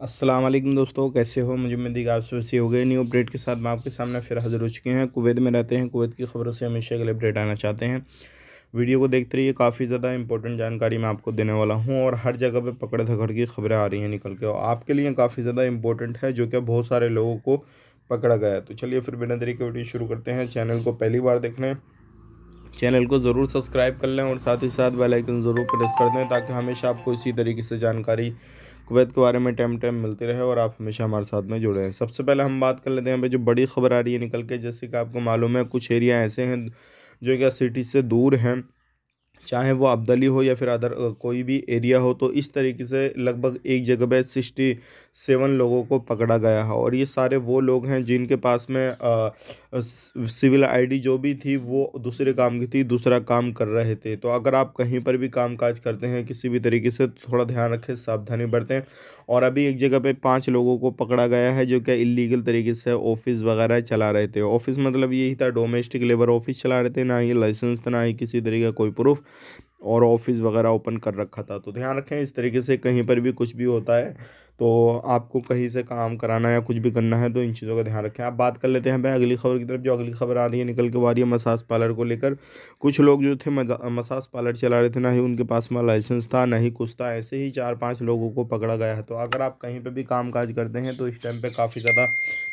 अस्सलाम वालेकुम दोस्तों, कैसे हो? मुझे उम्मीद है आप सबसे हो गए न्यू अपडेट के साथ मैं आपके सामने फिर हाजिर हो चुके हैं। कुवैत में रहते हैं। कुवैत की खबरों से हमेशा अगले अपडेट आना चाहते हैं। वीडियो को देखते रहिए। काफ़ी ज़्यादा इंपॉर्टेंट जानकारी मैं आपको देने वाला हूँ और हर जगह पे पकड़ धकड़ की खबरें आ रही हैं निकल के। और आपके लिए काफ़ी ज़्यादा इंपॉर्टेंट है, जो कि बहुत सारे लोगों को पकड़ा गया है। तो चलिए फिर बिना देरी के वीडियो शुरू करते हैं। चैनल को पहली बार देखने चैनल को ज़रूर सब्सक्राइब कर लें और साथ ही साथ बेल आइकन ज़रूर प्रेस कर दें ताकि हमेशा आपको इसी तरीके से जानकारी कुवैत के बारे में टाइम टाइम मिलती रहे और आप हमेशा हमारे साथ में जुड़े हैं सबसे पहले हम बात कर लेते हैं भाई जो बड़ी खबर आ रही है निकल के, जैसे कि आपको मालूम है कुछ एरिया ऐसे हैं जो क्या सिटी से दूर हैं। चाहे वो अब्दली हो या फिर अदर कोई भी एरिया हो तो इस तरीके से लगभग एक जगह पे सिक्सटी सेवन लोगों को पकड़ा गया है। और ये सारे वो लोग हैं जिनके पास में सिविल आईडी जो भी थी, वो दूसरे काम की थी, दूसरा काम कर रहे थे। तो अगर आप कहीं पर भी काम काज करते हैं, किसी भी तरीके से तो थोड़ा ध्यान रखें, सावधानी बरतें। और अभी एक जगह पे पाँच लोगों को पकड़ा गया है, जो क्या इलीगल तरीके से ऑफ़िस वगैरह चला रहे थे। ऑफ़िस मतलब यही था डोमेस्टिक लेबर ऑफ़िस चला रहे थे, ना ही लाइसेंस था ना ही किसी तरीके का कोई प्रूफ और ऑफ़िस वगैरह ओपन कर रखा था। तो ध्यान रखें, इस तरीके से कहीं पर भी कुछ भी होता है तो आपको कहीं से काम कराना या कुछ भी करना है तो इन चीज़ों का ध्यान रखें। आप बात कर लेते हैं भाई अगली खबर की तरफ़, जो अगली खबर आ रही है निकल के आ रही है मसाज पार्लर को लेकर। कुछ लोग जो थे मसाज पार्लर चला रहे थे, ना ही उनके पास में लाइसेंस था, ना ही कुछ था, ऐसे ही चार पाँच लोगों को पकड़ा गया है। तो अगर आप कहीं पर भी काम काज करते हैं तो इस टाइम पर काफ़ी ज़्यादा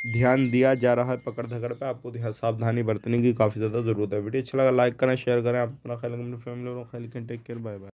ध्यान दिया जा रहा है पकड़ धकड़ पर आपको सावधानी बरतने की काफ़ी ज़्यादा ज़रूरत है। वीडियो अच्छा लगा, लाइक करें, शेयर करें। आप अपना ख्याल फैमिली और ख्याल टेक केयर बाय बाय